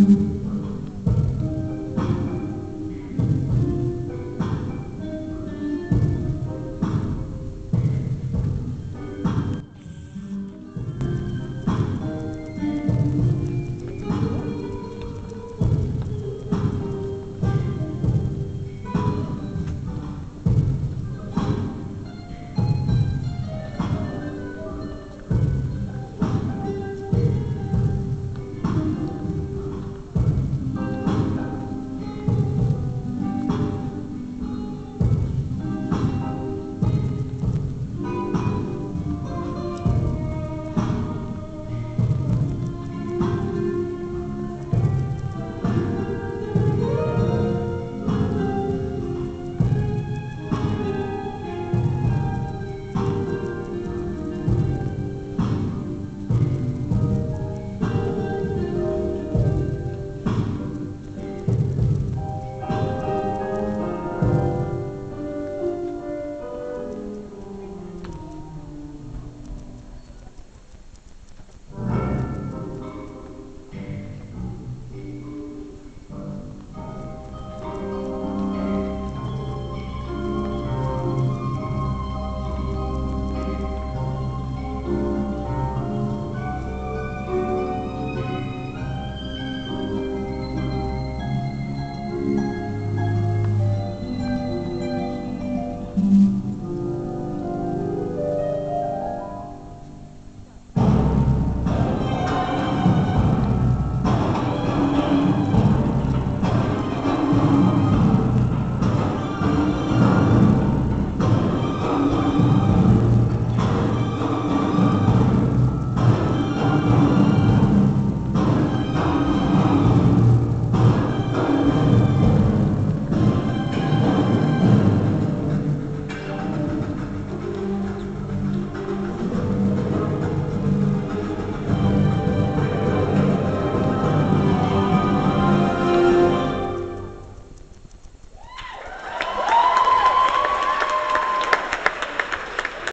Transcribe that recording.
Mm-hmm.